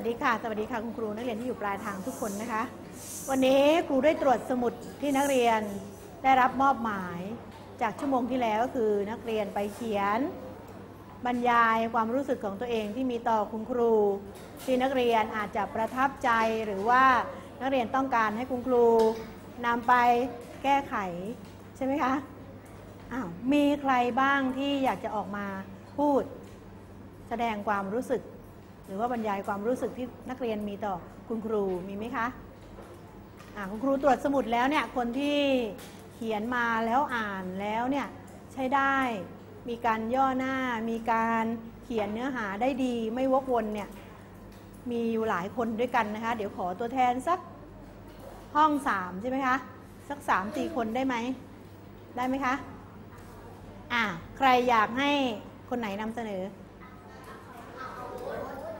สวัสดีค่ะคุณครูนักเรียนที่อยู่ปลายทางทุกคนนะคะ วันนี้ครูได้ตรวจสมุดที่นักเรียนได้รับมอบหมาย จากชั่วโมงที่แล้วก็คือนักเรียนไปเขียน บรรยายความรู้สึกของตัวเองที่มีต่อคุณครู ที่นักเรียนอาจจะประทับใจหรือว่านักเรียนต้องการให้คุณครูนำไปแก้ไขใช่ไหมคะอ้าวมีใครบ้างที่อยากจะออกมาพูด แสดงความรู้สึก รือว่าบรรยายความรู้สึกที่นักเรียนมีต่อคุณครูมีไหมคะอ่าคุณครูตรวจสมุดแล้วเนี่ยคนที่เขียนมาแล้วอ่านแล้วเนี่ยใช้ได้มีการย่อหน้า มีการเขียนเนื้อหาได้ดีไม่วกวนเนี่ยมีอยู่หลายคนด้วยกันนะคะ เดี๋ยวขอตัวแทนสักห้องสามใช่ไหมคะสักสามสี่คนได้ไหมได้ไหมคะอ่าใครอยากให้คนไหนนำเสนอ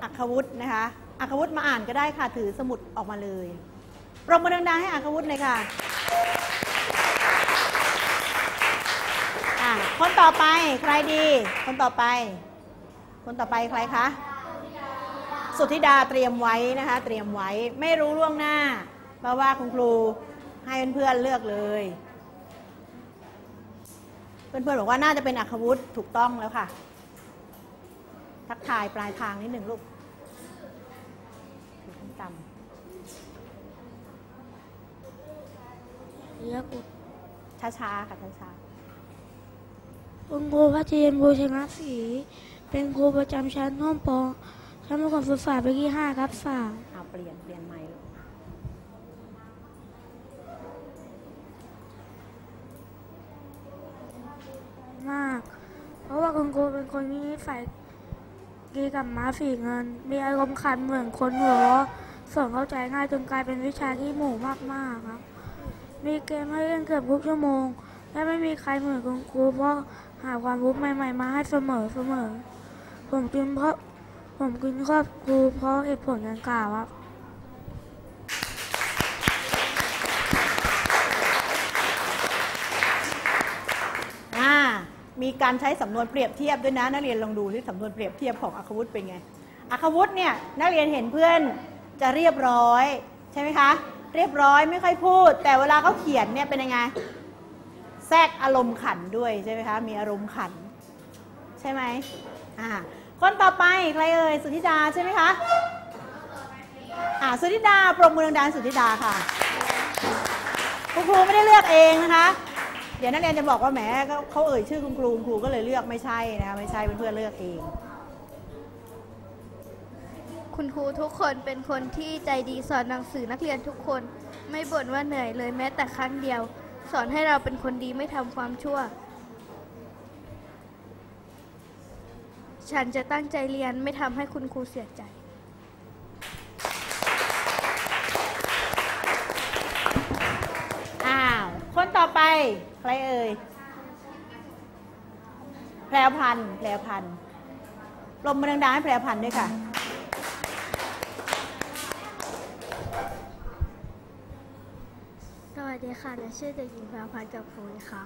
อัควุฒินะคะอัควุฒิมาอ่านก็ได้ค่ะถือสมุดออกมาเลยปรบมือดังๆให้อัควุฒิเลยค่ะะคนต่อไปใครดี คนต่อไป คนต่อไปใครคะสุธิดาเตรียมไว้นะคะ เตรียมไว้ไม่รู้ล่วงหน้า เพราะว่าคุณครูให้เพื่อนๆเลือกเลยเพื่อนๆบอกว่าน่าจะเป็นอัควุฒิถูกต้องแล้วค่ะ ทักทายปลายทางนิดหนึ่งลูก เรียกๆช้าๆค่ะช้าคุณครูพัชเยนบูชนะศรีเป็นครูประจำชั้นห้องปอชั้นประกอบศึกษาปีที่ห้าครับสามๆเอาเปลี่ยนเปลี่ยนใหม่ลูกมาก เพราะว่าคุณครูเป็นคนที่นิสัยดีกับม้าฝีเงิน มีอารมณ์ขันเหมือนคนหัวเราะ สอนเข้าใจง่ายจนกลายเป็นวิชาที่หมู่มากๆครับ มีเกมให้เล่นเกือบทุกชั่วโมง และไม่มีใครเหมือนคุณครูเพราะหาความรู้ใหม่ ๆ มาให้เสมอเสมอ ผมกินเพราะผมกินครอบครูเพราะเหตุผลดังกล่าวครับอ่ามีการใช้สำนวนเปรียบเทียบด้วยนะ นักเรียนลองดูที่สำนวนเปรียบเทียบของอัควุฒิเป็นไงอัควุฒิเนี่ยนักเรียนเห็นเพื่อน จะเรียบร้อย ใช่ไหมคะ เรียบร้อยไม่ค่อยพูด แต่เวลาเขาเขียนเนี่ยเป็นยังไง แทรกอารมณ์ขันด้วยใช่ไหมคะ มีอารมณ์ขัน ใช่ไหมอ่าคนต่อไปใครเอ่ยสุธิดาใช่ไหมคะอ่าสุธิดาปรบมือดังๆสุธิดาค่ะคุณครูไม่ได้เลือกเองนะคะ เดี๋ยวนักเรียนจะบอกว่าแหมเขาเขาเอ่ยชื่อคุณครูคุณครูก็เลยเลือกไม่ใช่นะคะไม่ใช่เพื่อนๆเลือกเอง คุณครูทุกคนเป็นคนที่ใจดีสอนหนังสือนักเรียนทุกคน ไม่บ่นว่าเหนื่อยเลยแม้แต่ครั้งเดียว สอนให้เราเป็นคนดีไม่ทำความชั่ว ฉันจะตั้งใจเรียนไม่ทำให้คุณครูเสียใจอ้าวคนต่อไป ใครเอ่ยแพรพันแพรพันธุ์ปรบมือดังๆให้แพรพันด้วยค่ะ สวัส ดีค่ะหนูชื่อเด็กหญิงแพรพันธ์กับครูค่ะ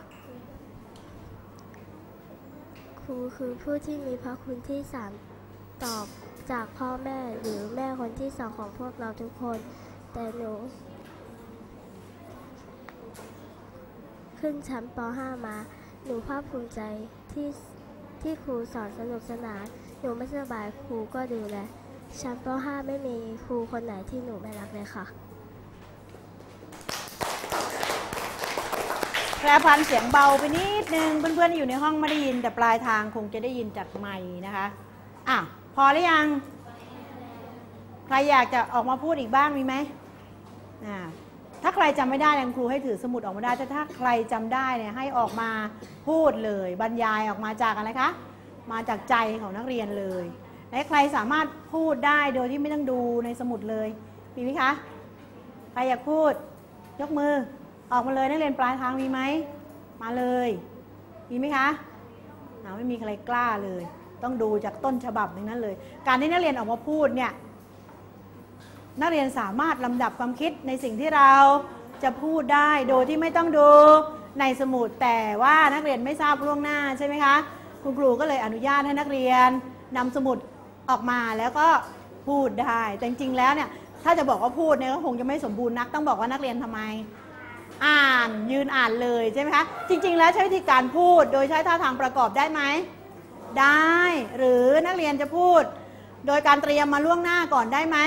ครูคือผู้ที่มีพระคุณที่สามตอบจากพ่อแม่หรือแม่คนที่สองของพวกเราทุกคน แต่หนู ขึ้นชั้นป .5 มา หนูภาคภูมิใจที่ที่ครูสอนสนุกสนาน หนูไม่สบายครูก็ดูแลชั้นป .5 ไม่มีครูคนไหนที่หนูไม่รักเลยค่ะ แพรพันเสียงเบาไปนิดนึง เพื่อนๆที่อยู่ในห้องไม่ได้ยิน แต่ปลายทางคงจะได้ยินจากไมค์นะคะอะพอหรือยัง ใครอยากจะออกมาพูดอีกบ้างมีไหมอ่าถ้าใครจำไม่ได้เนี่ยคุณครูให้ถือสมุดออกมาได้แต่ถ้าใครจำได้เนี่ยให้ออกมาพูดเลย บรรยายออกมาจากอะไรคะมาจากใจของนักเรียนเลยและใครสามารถพูดได้โดยที่ไม่ต้องดูในสมุดเลยมีไหมคะใครอยากพูด ยกมือ ออกมาเลยนักเรียนปลายทางมีไหม มาเลย มีไหมคะไม่มีใครกล้าเลย ต้องดูจากต้นฉบับนั้นเลย การที่นักเรียนออกมาพูดเนี่ย นักเรียนสามารถลำดับความคิดในสิ่งที่เราจะพูดได้โดยที่ไม่ต้องดูในสมุดแต่ว่านักเรียนไม่ทราบล่วงหน้าใช่ไหมคะ คุณครูก็เลยอนุญาตให้นักเรียนนำสมุดออกมาแล้วก็พูดได้ แต่จริงๆแล้วเนี่ยถ้าจะบอกว่าพูดเนี่ยก็คงจะไม่สมบูรณ์นัก ต้องบอกว่านักเรียนทำไม อ่านยืนอ่านเลยใช่ไหมคะ จริง ๆ แล้วใช้วิธีการพูดโดยใช้ท่าทางประกอบได้ไหม ได้ หรือนักเรียนจะพูด โดยการเตรียมมาล่วงหน้าก่อนได้ไหม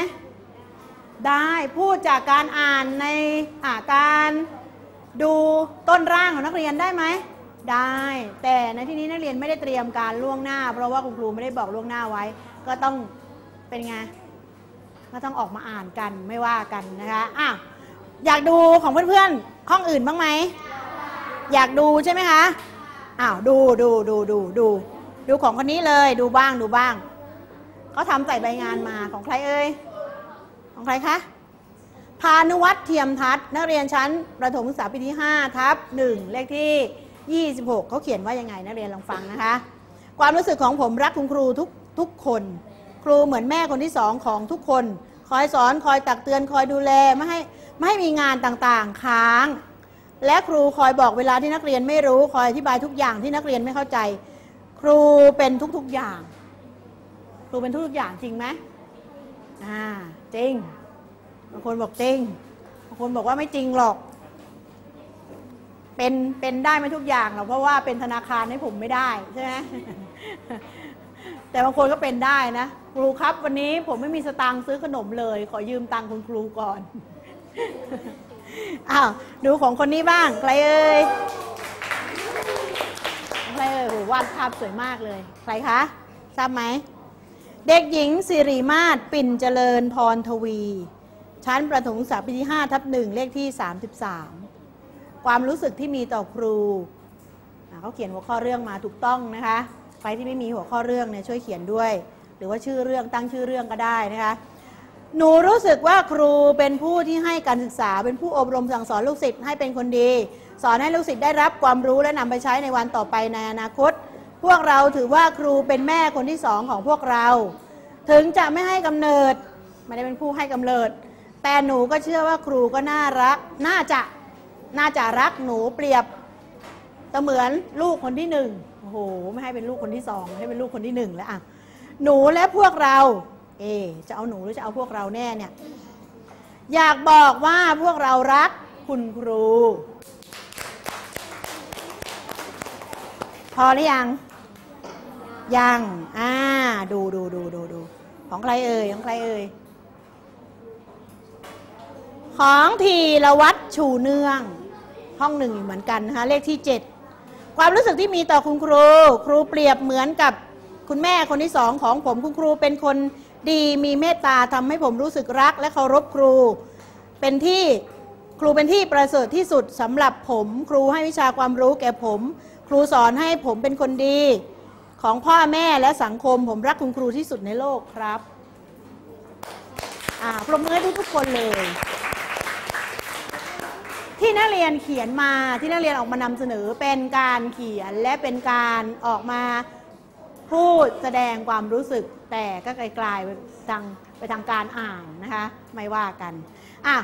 ได้พูดจากการอ่านในอาการดูต้นร่างของนักเรียนได้ไหม ได้ แต่ในที่นี้นักเรียนไม่ได้เตรียมการล่วงหน้า เพราะว่าคุณครูไม่ได้บอกล่วงหน้าไว้ ก็ต้องเป็นไงก็ต้องออกมาอ่านกันไม่ว่ากันนะคะอะอยากดูของเพื่อนๆ ห้องอื่นบ้างไหม อยากดูใช่ไหมคะ อ้าวดูดูดูดูดูดูของคนนี้เลยดูบ้างดูบ้างเขาทำใส่ใบงานมาของใครเอ่ยของใครคะพานุวัฒน์เทียมทัศน์นักเรียนชั้นประถมศึกษาปีที่5ทับ1เลขที่ 26 เขาเขียนว่ายังไงนักเรียนลองฟังนะคะ ความรู้สึกของผมรักคุณครูทุกทุกคน ครูเหมือนแม่คนที่สองของทุกคน คอยสอนคอยตักเตือนคอยดูแลไม่ให้ไม่ให้มีงานต่างๆค้าง และครูคอยบอกเวลาที่นักเรียนไม่รู้คอยอธิบายทุกอย่างที่นักเรียนไม่เข้าใจ ครูเป็นทุกๆอย่าง ครูเป็นทุกๆอย่างจริงไหมอ่าจริงบางคนบอกจริงบางคนบอกว่าไม่จริงหรอกเป็นเป็นได้ไหมทุกอย่างหรอกเพราะว่าเป็นธนาคารให้ผมไม่ได้ใช่ไหม แต่บางคนก็เป็นได้นะ ครูครับวันนี้ผมไม่มีสตางค์ซื้อขนมเลย ขอยืมตังค์คุณครูก่อนอ้าวดูของคนนี้บ้างใครเอ่ยใครเอ่ยโหวาดภาพสวยมากเลย ใครคะทราบไหม เด็กหญิงสิริมาศปิ่นเจริญพรทวี ชั้นประถมศึกษาปีที่ 5 ทับหนึ่งเลขที่ 33 ความรู้สึกที่มีต่อครูเขาเขียนหัวข้อเรื่องมาถูกต้องนะคะ ใครที่ไม่มีหัวข้อเรื่องเนี่ยช่วยเขียนด้วย หรือว่าชื่อเรื่องตั้งชื่อเรื่องก็ได้นะคะหนูรู้สึกว่าครูเป็นผู้ที่ให้การศึกษา เป็นผู้อบรมสั่งสอนลูกศิษย์ให้เป็นคนดี สอนให้ลูกศิษย์ได้รับความรู้และนำไปใช้ในวันต่อไปในอนาคต พวกเราถือว่าครูเป็นแม่คนที่สองของพวกเรา ถึงจะไม่ให้กำเนิดไม่ได้เป็นผู้ให้กำเนิด แต่หนูก็เชื่อว่าครูก็น่ารักน่าจะน่าจะรักหนูเปรียบเสมือนลูกคนที่หนึ่ง โอ้โหไม่ให้เป็นลูกคนที่สองให้เป็นลูกคนที่หนึ่งแล้วอะหนูและพวกเรา เอ จะเอาหนูหรือจะเอาพวกเราแน่เนี่ย อยากบอกว่าพวกเรารักคุณครู พอหรือยัง ยังอ่าดูดูดูดูดูของใครเอ่ยของใครเอ่ยของทีละวัดชูเนื่อง ห้องหนึ่งเหมือนกันนะคะเลขที่7 ความรู้สึกที่มีต่อคุณครู ครูเปรียบเหมือนกับคุณแม่คนที่สองของผมคุณครูเป็นคนดีมีเมตตาทำให้ผมรู้สึกรัก และเคารพครู เป็นที่ครูเป็นที่ประเสริฐที่สุดสำหรับผม ครูให้วิชาความรู้แก่ผม ครูสอนให้ผมเป็นคนดี ของพ่อแม่และสังคม ผมรักคุณครูที่สุดในโลกครับอ่าปรบมือให้ทุกคนเลย ที่นักเรียนเขียนมาที่นักเรียนออกมานำเสนอเป็นการเขียนและเป็นการออกมาพูดแสดงความรู้สึก แต่ก็ไกลๆไปทางไปทางการอ่านนะคะไม่ว่ากันอะ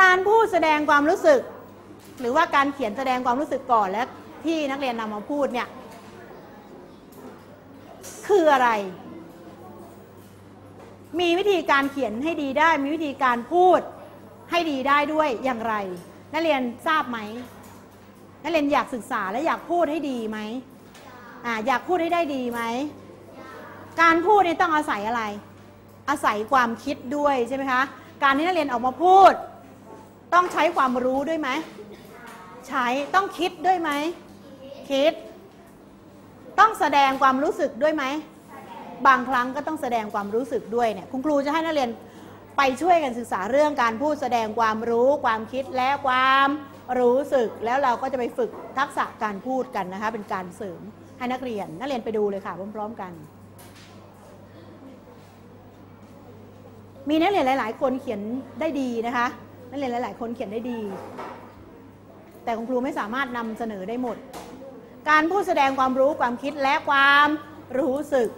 การพูดแสดงความรู้สึก หรือว่าการเขียนแสดงความรู้สึกก่อนและที่นักเรียนนำมาพูดเนี่ยคืออะไร มีวิธีการเขียนให้ดีได้ มีวิธีการพูดให้ดีได้ด้วยอย่างไร นักเรียนทราบไหมนักเรียนอยากศึกษาและอยากพูดให้ดีไหมอ่าอยากพูดให้ได้ดีไหมการพูดนี่ต้องอาศัยอะไร อาศัยความคิดด้วยใช่ไหมคะการที่นักเรียนออกมาพูด ต้องใช้ความรู้ด้วยไหมใช้ต้องคิดด้วยไหมคิด ต้องแสดงความรู้สึกด้วยไหมบางครั้งก็ต้องแสดงความรู้สึกด้วยเนี่ยคุณครูจะให้นักเรียน ไปช่วยกันศึกษาเรื่องการพูดแสดงความรู้ความคิดและความรู้สึก แล้วเราก็จะไปฝึกทักษะการพูดกันนะคะ เป็นการเสริมให้นักเรียน นักเรียนไปดูเลยค่ะพร้อมๆกัน มีนักเรียนหลาย ๆ คนเขียนได้ดีนะคะ นักเรียนหลาย ๆ คนเขียนได้ดี แต่คุณครูไม่สามารถนำเสนอได้หมด การพูดแสดงความรู้ความคิดและความรู้สึก